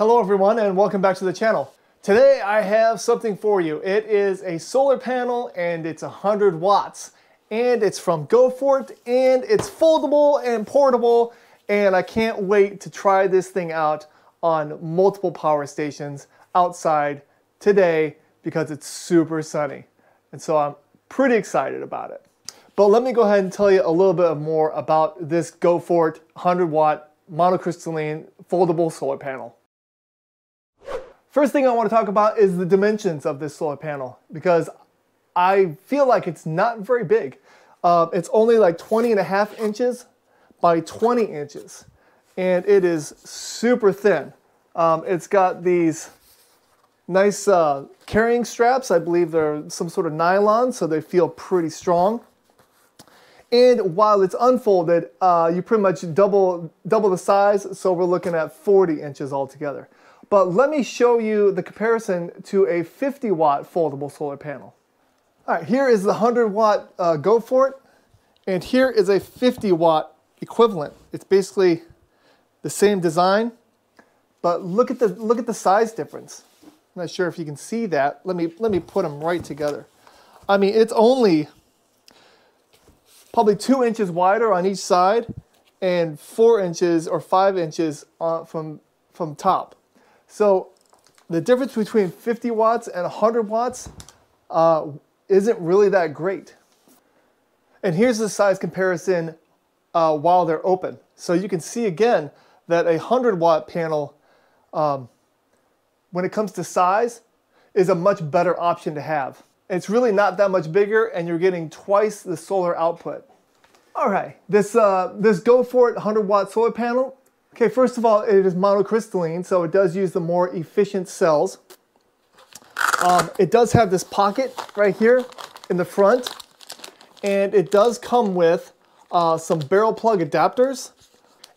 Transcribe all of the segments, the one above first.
Hello everyone and welcome back to the channel. Today I have something for you. It is a solar panel and it's 100 watts and it's from GoFort and it's foldable and portable and I can't wait to try this thing out on multiple power stations outside today because it's super sunny. And so I'm pretty excited about it. But let me go ahead and tell you a little bit more about this GoFort 100 watt monocrystalline foldable solar panel. First thing I want to talk about is the dimensions of this solar panel because I feel like it's not very big. Uh, it's only like 20 and a half inches by 20 inches and it is super thin. Um, it's got these nice uh, carrying straps. I believe they're some sort of nylon so they feel pretty strong. And while it's unfolded, uh, you pretty much double, double the size, so we're looking at 40 inches altogether. But let me show you the comparison to a 50 watt foldable solar panel. All right, here is the 100 watt uh, GoFort, and here is a 50 watt equivalent. It's basically the same design, but look at the, look at the size difference. I'm not sure if you can see that. Let me, let me put them right together. I mean, it's only probably two inches wider on each side and four inches or five inches on, from, from top. So the difference between 50 watts and 100 watts uh, isn't really that great. And here's the size comparison uh, while they're open. So you can see again that a 100 watt panel, um, when it comes to size, is a much better option to have. It's really not that much bigger and you're getting twice the solar output. All right, this, uh, this GoFort 100 watt solar panel Okay, first of all, it is monocrystalline, so it does use the more efficient cells. Um, it does have this pocket right here in the front, and it does come with uh, some barrel plug adapters,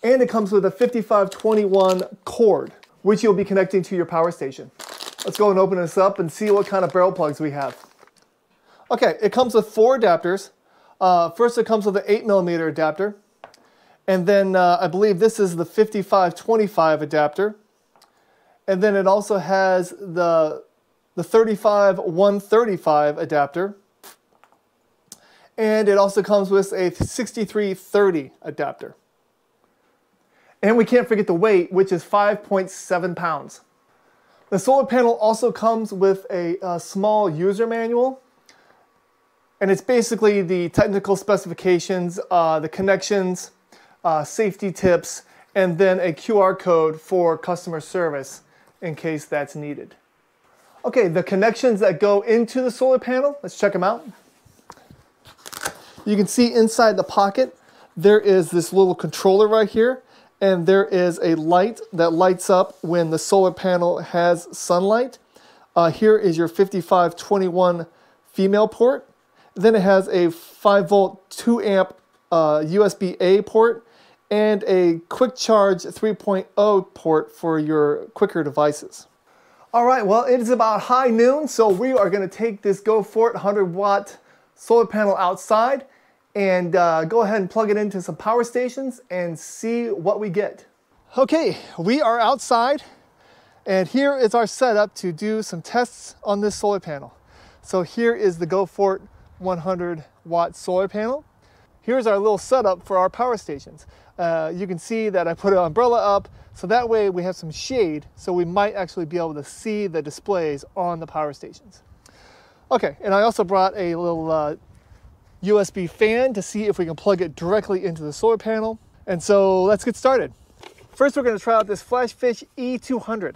and it comes with a 5521 cord, which you'll be connecting to your power station. Let's go and open this up and see what kind of barrel plugs we have. Okay, it comes with four adapters. Uh, first, it comes with an 8 millimeter adapter. And then uh, I believe this is the 5525 adapter. And then it also has the, the 35135 adapter. And it also comes with a 6330 adapter. And we can't forget the weight, which is 5.7 pounds. The solar panel also comes with a, a small user manual. And it's basically the technical specifications, uh, the connections, uh, safety tips, and then a QR code for customer service in case that's needed. Okay, the connections that go into the solar panel, let's check them out. You can see inside the pocket, there is this little controller right here, and there is a light that lights up when the solar panel has sunlight. Uh, here is your 5521 female port. Then it has a 5 volt 2 amp uh, USB A port and a quick charge 3.0 port for your quicker devices. All right, well, it is about high noon, so we are gonna take this GoFort 100 watt solar panel outside and uh, go ahead and plug it into some power stations and see what we get. Okay, we are outside and here is our setup to do some tests on this solar panel. So here is the GoFort 100 watt solar panel. Here's our little setup for our power stations. Uh, you can see that I put an umbrella up, so that way we have some shade, so we might actually be able to see the displays on the power stations. Okay, and I also brought a little uh, USB fan to see if we can plug it directly into the solar panel. And so let's get started. First, we're gonna try out this Flashfish E200.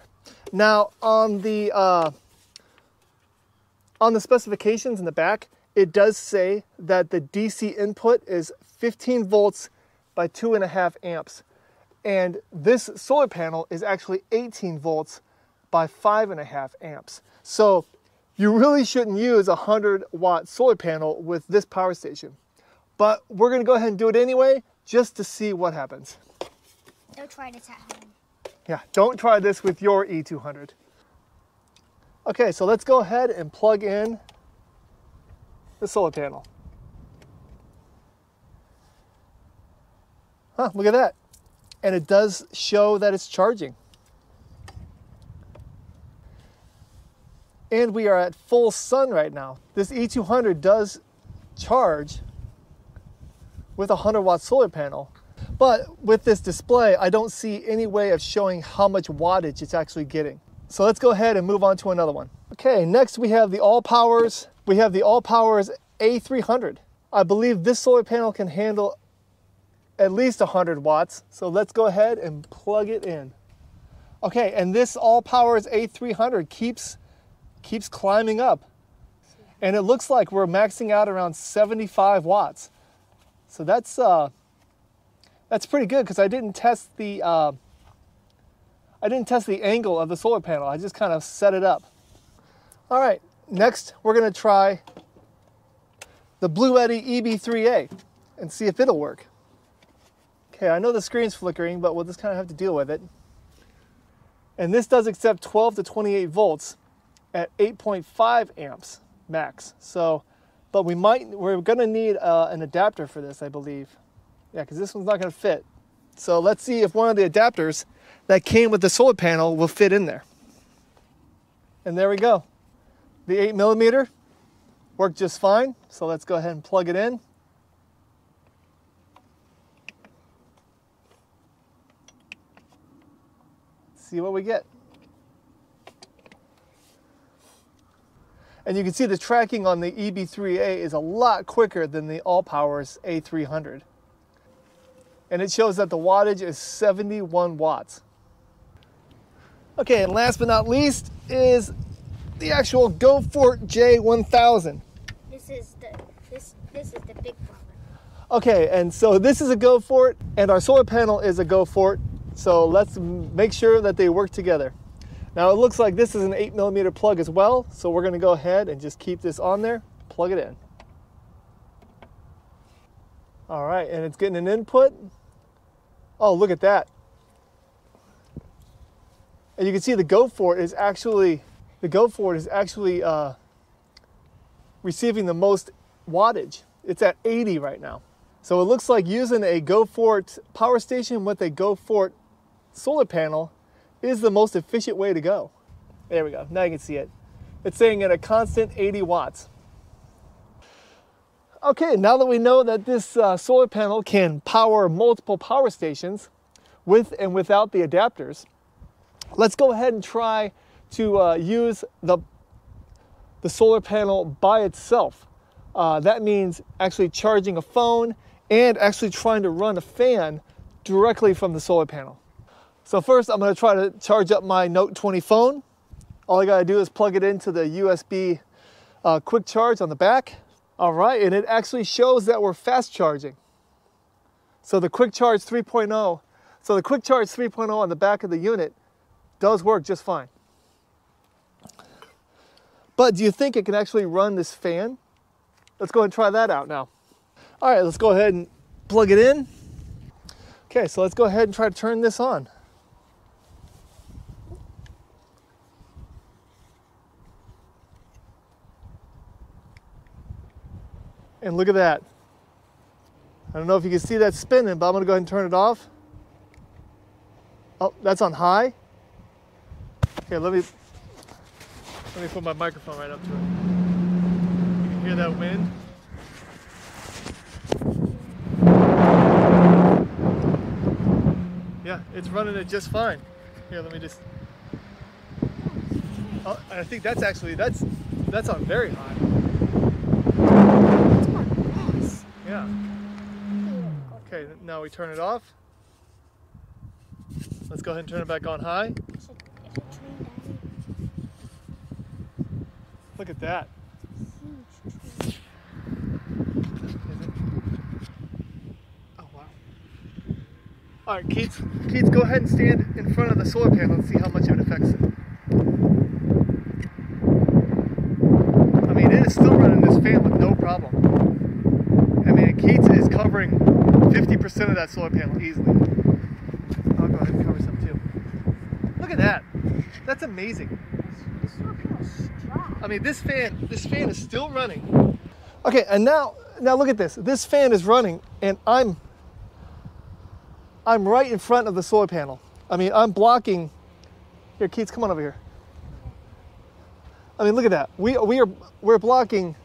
Now, on the, uh, on the specifications in the back, it does say that the DC input is 15 volts by two and a half amps. And this solar panel is actually 18 volts by five and a half amps. So you really shouldn't use a 100 watt solar panel with this power station. But we're gonna go ahead and do it anyway, just to see what happens. Don't try this at home. Yeah, don't try this with your E200. Okay, so let's go ahead and plug in the solar panel. Huh, look at that. And it does show that it's charging. and we are at full sun right now. This E200 does charge with a 100 watt solar panel, but with this display, I don't see any way of showing how much wattage it's actually getting. So let's go ahead and move on to another one. Okay, next we have the All Powers. We have the All Powers S300. I believe this solar panel can handle at least 100 watts. So let's go ahead and plug it in. Okay, and this All Powers S300 keeps keeps climbing up. And it looks like we're maxing out around 75 watts. So that's uh, that's pretty good because I didn't test the uh, I didn't test the angle of the solar panel. I just kind of set it up. All right, next we're gonna try the Bluetti EB3A and see if it'll work. Okay, I know the screen's flickering, but we'll just kind of have to deal with it. And this does accept 12 to 28 volts at 8.5 amps max. So, but we might, we're gonna need uh, an adapter for this, I believe. Yeah, because this one's not gonna fit. So let's see if one of the adapters that came with the solar panel will fit in there. And there we go. The 8 millimeter worked just fine. So let's go ahead and plug it in. See what we get. And you can see the tracking on the EB3A is a lot quicker than the All Powers S300. And it shows that the wattage is 71 watts. Okay, and last but not least is the actual GoFort J1000. This is the this this is the big one. Okay, and so this is a GoFort, and our solar panel is a GoFort. So let's make sure that they work together. Now it looks like this is an 8 millimeter plug as well, so we're going to go ahead and just keep this on there, plug it in. All right, and it's getting an input. Oh, look at that. And you can see the GoFort is actually, the GoFort is actually uh, receiving the most wattage. It's at 80 right now. So it looks like using a GoFort power station with a GoFort solar panel is the most efficient way to go. There we go, now you can see it. It's saying at a constant 80 watts. Okay, now that we know that this uh, solar panel can power multiple power stations with and without the adapters, let's go ahead and try to uh, use the, the solar panel by itself. Uh, that means actually charging a phone and actually trying to run a fan directly from the solar panel. So first I'm gonna try to charge up my Note 20 phone. All I gotta do is plug it into the USB uh, quick charge on the back. All right, and it actually shows that we're fast charging. So the quick charge 3.0, so the quick charge 3.0 on the back of the unit does work just fine. But do you think it can actually run this fan? Let's go ahead and try that out now. All right, let's go ahead and plug it in. Okay, so let's go ahead and try to turn this on. And look at that. I don't know if you can see that spinning, but I'm gonna go ahead and turn it off. Oh, that's on high. Okay, let me let me put my microphone right up to it. You can hear that wind. Yeah, it's running it just fine. Here, let me just. Oh, I think that's actually that's that's on very high. It's my mess. Yeah. Okay, now we turn it off. Let's go ahead and turn it back on high. Look at that. Oh wow. All right, Keats. Keats, go ahead and stand in front of the solar panel and see how much it affects it. I mean, it is still running this fan with no problem. I mean, Keats is covering 50% of that solar panel easily. I'll go ahead and cover some too. Look at that. That's amazing. This solar panel's strong. I mean, this fan, this fan is still running. Okay, and now, now look at this. This fan is running, and I'm, I'm right in front of the solar panel. I mean, I'm blocking. Here, Keats, come on over here. I mean, look at that. We, we are, we're blocking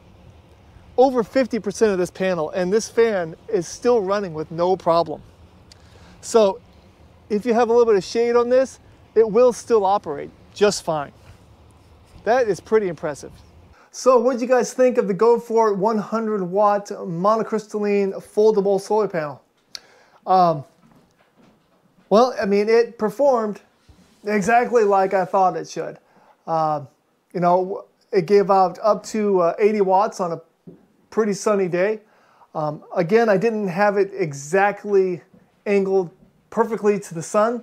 over 50% of this panel and this fan is still running with no problem. So if you have a little bit of shade on this, it will still operate just fine. That is pretty impressive. So what do you guys think of the GoFort 100 watt monocrystalline foldable solar panel? Um, well, I mean, it performed exactly like I thought it should. Uh, you know, it gave out up to uh, 80 watts on a pretty sunny day. Um, again, I didn't have it exactly angled perfectly to the sun,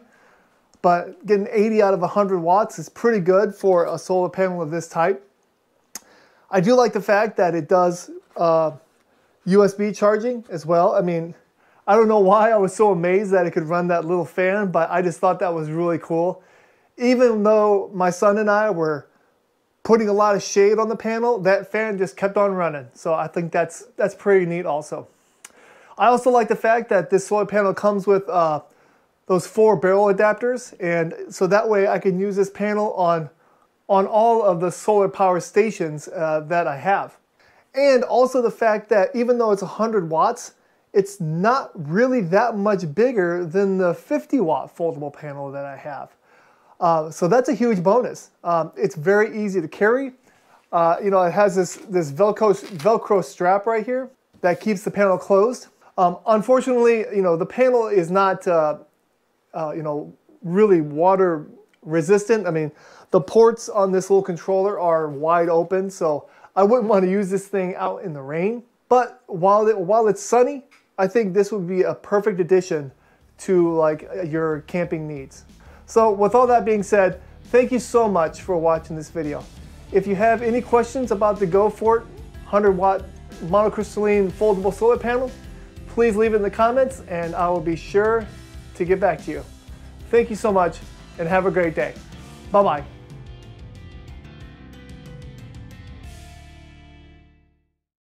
but getting 80 out of 100 watts is pretty good for a solar panel of this type. I do like the fact that it does uh, USB charging as well. I mean, I don't know why I was so amazed that it could run that little fan, but I just thought that was really cool. Even though my son and I were putting a lot of shade on the panel, that fan just kept on running. So I think that's, that's pretty neat also. I also like the fact that this solar panel comes with uh, those four barrel adapters. And so that way I can use this panel on, on all of the solar power stations uh, that I have. And also the fact that even though it's 100 watts, it's not really that much bigger than the 50 watt foldable panel that I have. Uh, so that's a huge bonus. Um, it's very easy to carry. Uh, you know, it has this, this Velcro, Velcro strap right here that keeps the panel closed. Um, unfortunately, you know, the panel is not, uh, uh you know, really water resistant. I mean, the ports on this little controller are wide open, so I wouldn't want to use this thing out in the rain. But while, it, while it's sunny, I think this would be a perfect addition to like your camping needs. So with all that being said, thank you so much for watching this video. If you have any questions about the GoFort 100 watt monocrystalline foldable solar panel, please leave it in the comments and I will be sure to get back to you. Thank you so much and have a great day. Bye-bye.